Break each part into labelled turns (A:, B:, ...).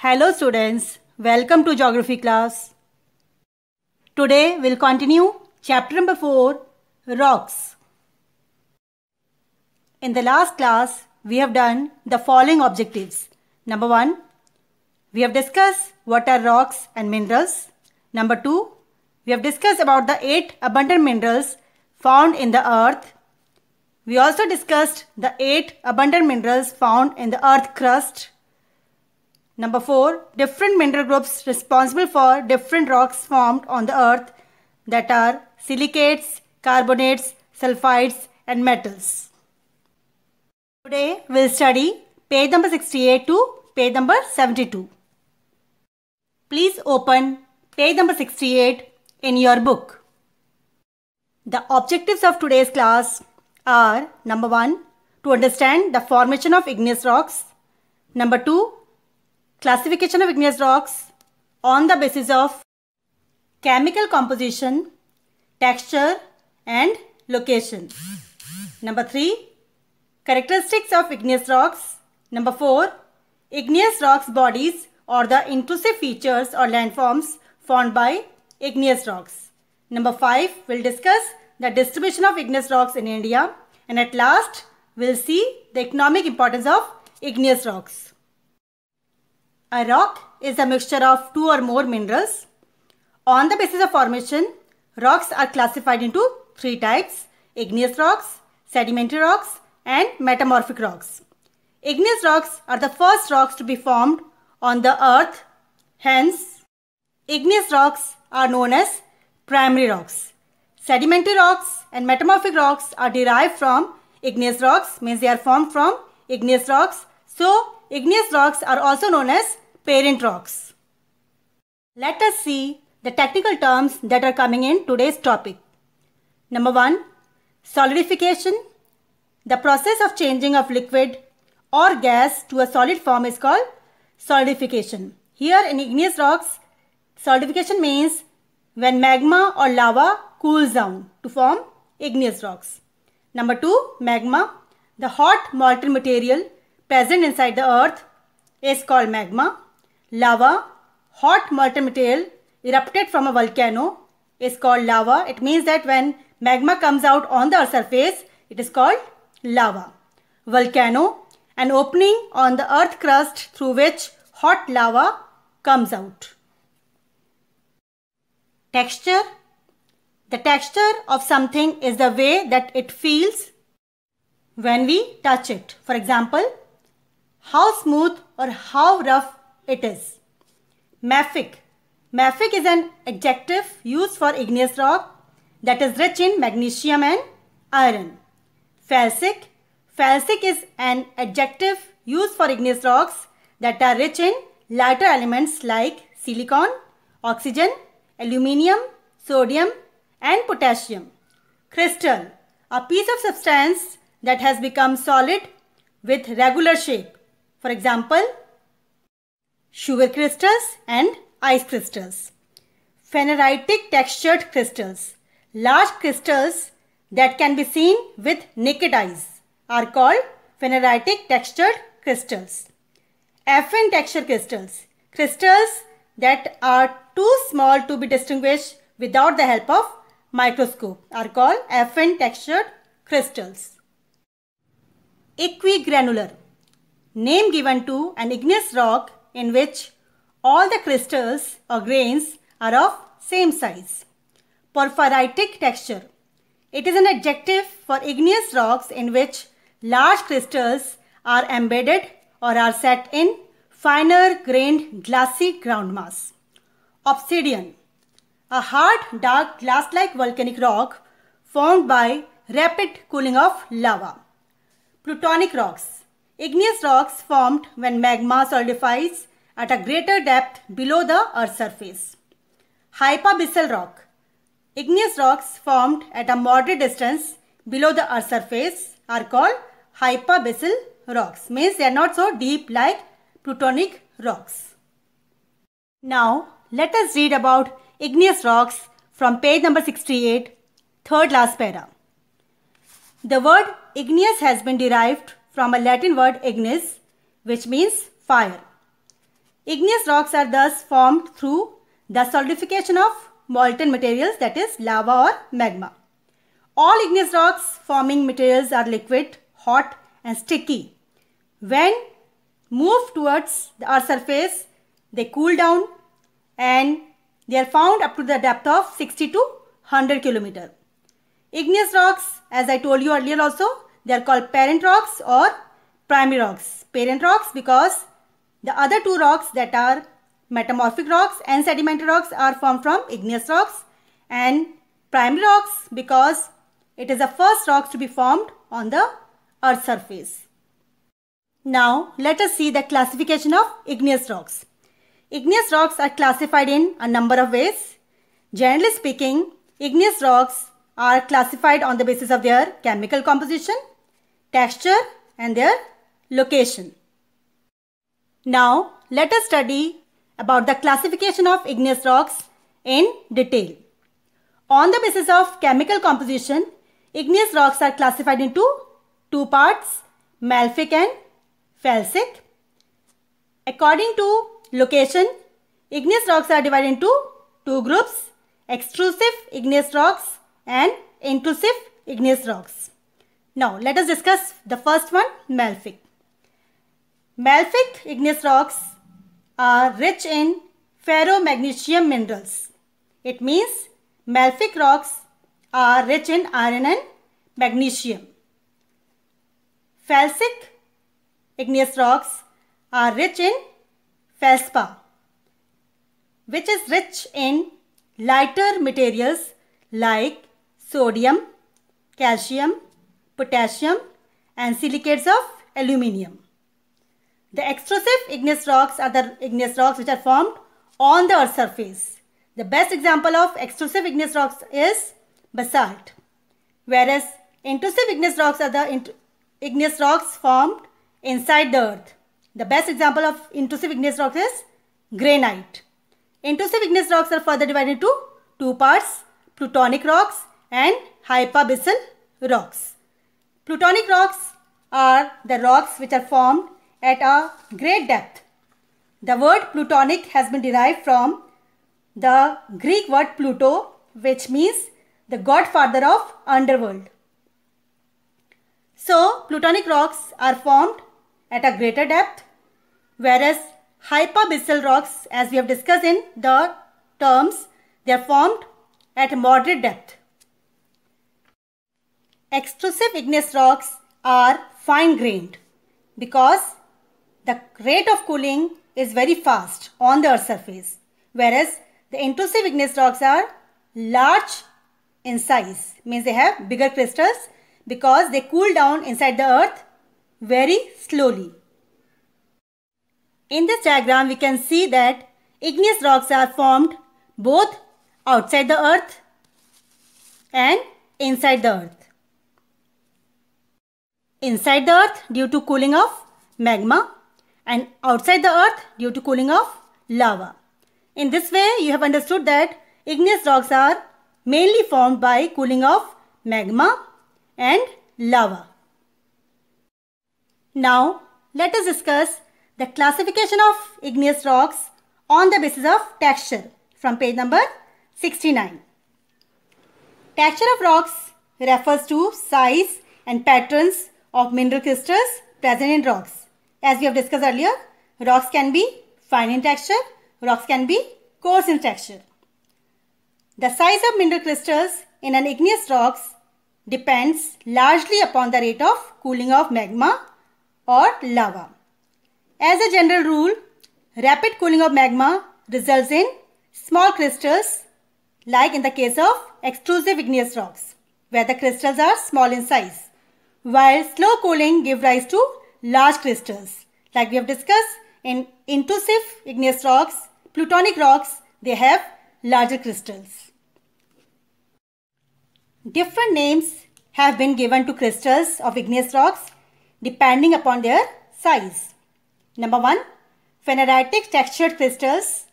A: Hello students, welcome to geography class. Today we'll continue chapter number 4 rocks. In the last class we have done the following objectives. Number 1, we have discussed what are rocks and minerals. Number 2, we have discussed about the 8 abundant minerals found in the earth. We also discussed the 8 abundant minerals found in the earth crust. Number 4. Different mineral groups responsible for different rocks formed on the earth that are silicates, carbonates, sulfides and metals. Today we'll study page number 68 to page number 72. Please open page number 68 in your book. The objectives of today's class are number 1 to understand the formation of igneous rocks, number 2 classification of igneous rocks on the basis of chemical composition, texture and location. Number 3. Characteristics of igneous rocks. Number 4. Igneous rocks bodies or the intrusive features or landforms formed by igneous rocks. Number 5. We'll discuss the distribution of igneous rocks in India. And at last, we'll see the economic importance of igneous rocks. A rock is a mixture of two or more minerals. On the basis of formation, rocks are classified into three types, igneous rocks, sedimentary rocks and metamorphic rocks. Igneous rocks are the first rocks to be formed on the earth. Hence, igneous rocks are known as primary rocks. Sedimentary rocks and metamorphic rocks are derived from igneous rocks, means they are formed from igneous rocks. So, igneous rocks are also known as parent rocks. Let us see the technical terms that are coming in today's topic. Number 1. Solidification. The process of changing of liquid or gas to a solid form is called solidification. Here in igneous rocks, solidification means when magma or lava cools down to form igneous rocks. Number 2. Magma. The hot molten material present inside the earth is called magma. Lava, hot molten material erupted from a volcano is called lava. It means that when magma comes out on the earth's surface, it is called lava. Volcano, an opening on the earth crust through which hot lava comes out. Texture. The texture of something is the way that it feels when we touch it. For example, how smooth or how rough it is. Mafic. Mafic is an adjective used for igneous rock that is rich in magnesium and iron. Felsic. Felsic is an adjective used for igneous rocks that are rich in lighter elements like silicon, oxygen, aluminium, sodium and potassium. Crystal. A piece of substance that has become solid with regular shape for example, sugar crystals and ice crystals. Phaneritic textured crystals. Large crystals that can be seen with naked eyes are called phaneritic textured crystals. Affine texture crystals. Crystals that are too small to be distinguished without the help of microscope are called affine textured crystals. Equigranular name given to an igneous rock in which all the crystals or grains are of same size. Porphyritic texture. It is an adjective for igneous rocks in which large crystals are embedded or are set in finer grained glassy ground mass. Obsidian. A hard dark glass-like volcanic rock formed by rapid cooling of lava. Plutonic rocks Igneous rocks formed when magma solidifies at a greater depth below the earth's surface. Hypabyssal rock. Igneous rocks formed at a moderate distance below the earth's surface are called hypabyssal rocks. Means they are not so deep like plutonic rocks. Now let us read about igneous rocks from page number 68, third last para. The word igneous has been derived from a Latin word ignis, which means fire. Igneous rocks are thus formed through the solidification of molten materials that is lava or magma. All igneous rocks forming materials are liquid, hot and sticky. When moved towards the earth surface, they cool down and they are found up to the depth of 60 to 100 kilometer. Igneous rocks, as I told you earlier also, they are called parent rocks or primary rocks. Parent rocks because the other two rocks that are metamorphic rocks and sedimentary rocks are formed from igneous rocks and primary rocks because it is the first rocks to be formed on the earth surface. Now let us see the classification of igneous rocks. Igneous rocks are classified in a number of ways. Generally speaking, igneous rocks are classified on the basis of their chemical composition, texture and their location. Now let us study about the classification of igneous rocks in detail. On the basis of chemical composition, igneous rocks are classified into two parts, mafic and felsic. According to location, igneous rocks are divided into two groups, extrusive igneous rocks and intrusive igneous rocks. Now, let us discuss the first one, mafic. Mafic igneous rocks are rich in ferromagnesium minerals. It means mafic rocks are rich in iron and magnesium. Felsic igneous rocks are rich in felspar, which is rich in lighter materials like sodium, calcium, potassium and silicates of aluminium. The extrusive igneous rocks are the igneous rocks which are formed on the earth's surface. The best example of extrusive igneous rocks is basalt. Whereas intrusive igneous rocks are the igneous rocks formed inside the earth. The best example of intrusive igneous rocks is granite. Intrusive igneous rocks are further divided into two parts, plutonic rocks and hypabyssal rocks. Plutonic rocks are the rocks which are formed at a great depth. The word plutonic has been derived from the Greek word Pluto which means the godfather of underworld. So plutonic rocks are formed at a greater depth whereas hypabyssal rocks as we have discussed in the terms they are formed at a moderate depth. Extrusive igneous rocks are fine grained because the rate of cooling is very fast on the earth surface whereas the intrusive igneous rocks are large in size means they have bigger crystals because they cool down inside the earth very slowly. In this diagram we can see that igneous rocks are formed both outside the earth and inside the earth. Inside the earth due to cooling of magma and outside the earth due to cooling of lava. In this way, you have understood that igneous rocks are mainly formed by cooling of magma and lava. Now, let us discuss the classification of igneous rocks on the basis of texture from page number 69. Texture of rocks refers to size and patterns of mineral crystals present in rocks. As we have discussed earlier, rocks can be fine in texture, rocks can be coarse in texture. The size of mineral crystals in an igneous rocks depends largely upon the rate of cooling of magma or lava. As a general rule, rapid cooling of magma results in small crystals like in the case of extrusive igneous rocks where the crystals are small in size while slow cooling gives rise to large crystals. Like we have discussed in intrusive igneous rocks, plutonic rocks, they have larger crystals. Different names have been given to crystals of igneous rocks depending upon their size. Number one, phaneritic textured crystals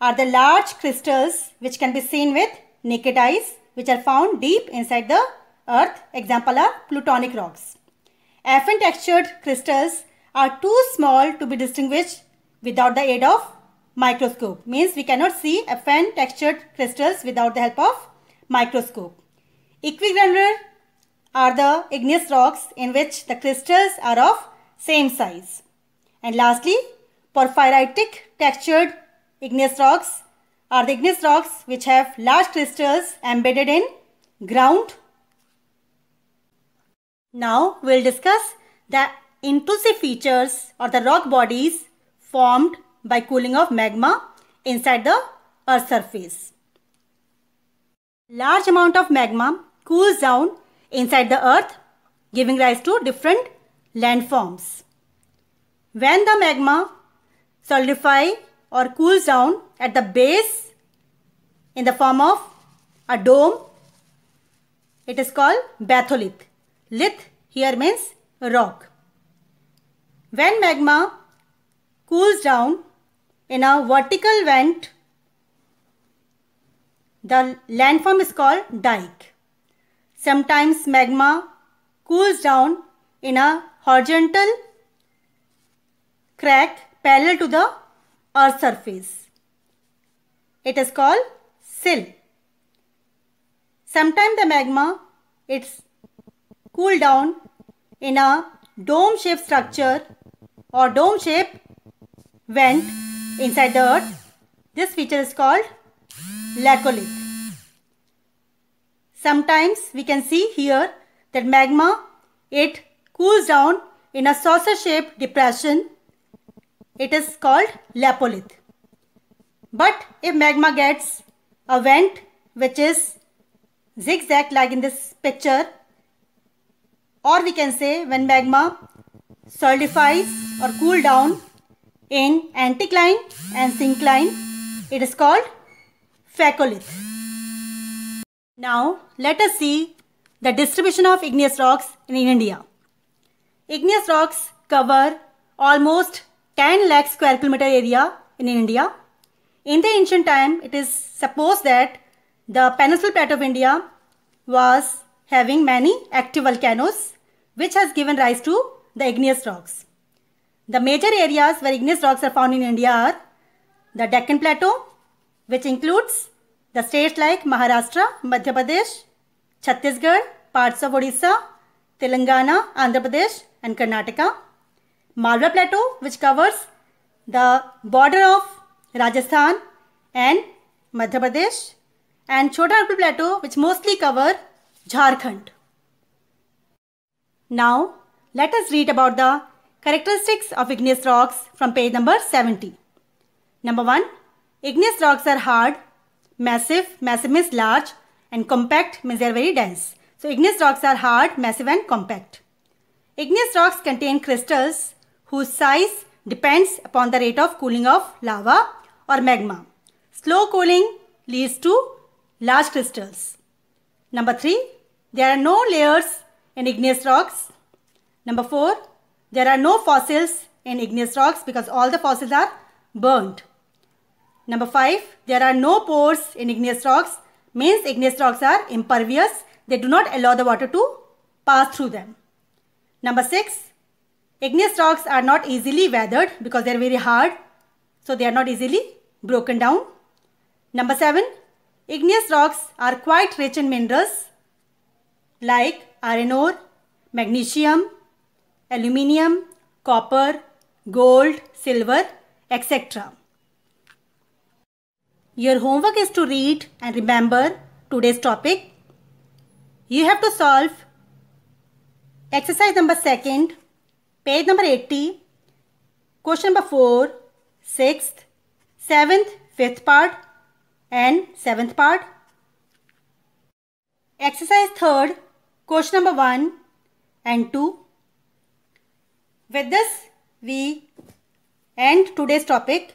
A: are the large crystals which can be seen with naked eyes which are found deep inside the earth. Example are plutonic rocks. FN textured crystals are too small to be distinguished without the aid of microscope. Means we cannot see FN textured crystals without the help of microscope. Equigranular are the igneous rocks in which the crystals are of same size. And lastly, porphyritic textured igneous rocks are the igneous rocks which have large crystals embedded in ground. Now we will discuss the intrusive features or the rock bodies formed by cooling of magma inside the earth surface. Large amount of magma cools down inside the earth giving rise to different landforms. When the magma solidify or cools down at the base in the form of a dome, it is called batholith. Lith here means rock. When magma cools down in a vertical vent, the landform is called dike. Sometimes magma cools down in a horizontal crack parallel to the earth surface. It is called sill. Sometimes the magma it's cool down in a dome shaped structure or dome shaped vent inside the earth. This feature is called laccolith. Sometimes we can see here that magma it cools down in a saucer shaped depression. It is called lopolith. But if magma gets a vent which is zigzag like in this picture or we can say when magma solidifies or cool down in anticline and syncline it is called phacolith. Now let us see the distribution of igneous rocks in India. Igneous rocks cover almost 10 lakh square kilometer area in India. In the ancient time, it is supposed that the peninsular plateau of India was having many active volcanoes which has given rise to the igneous rocks. The major areas where igneous rocks are found in India are the Deccan Plateau which includes the states like Maharashtra, Madhya Pradesh, Chhattisgarh, parts of Odisha, Telangana, Andhra Pradesh and Karnataka. Malwa Plateau which covers the border of Rajasthan and Madhya Pradesh and Chota Nagpur Plateau which mostly cover Jharkhand. Now let us read about the characteristics of igneous rocks from page number 70. Number 1. Igneous rocks are hard, massive, massive means large and compact means they are very dense. So igneous rocks are hard, massive and compact. Igneous rocks contain crystals whose size depends upon the rate of cooling of lava or magma. Slow cooling leads to large crystals. Number 3. There are no layers in igneous rocks. Number 4. There are no fossils in igneous rocks because all the fossils are burnt. Number 5. There are no pores in igneous rocks means igneous rocks are impervious. They do not allow the water to pass through them. Number 6. Igneous rocks are not easily weathered because they are very hard. So they are not easily broken down. Number 7. Igneous rocks are quite rich in minerals like iron ore, magnesium, aluminium, copper, gold, silver, etc. Your homework is to read and remember today's topic. You have to solve exercise number 2nd, page number 80, question number 4, 6th, 7th, 5th part and 7th part. Exercise 3rd, question number 1 and 2. With this, we end today's topic.